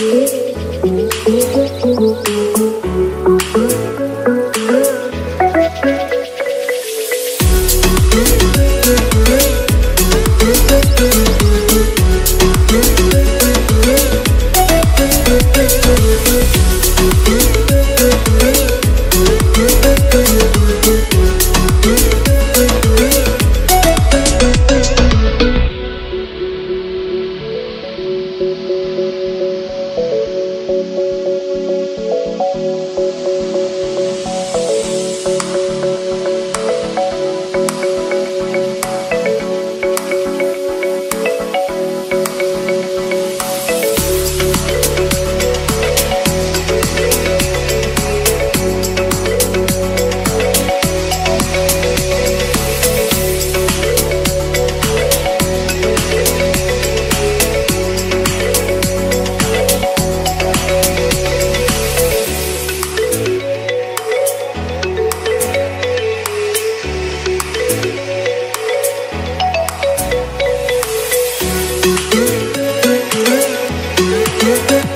Música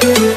We'll be.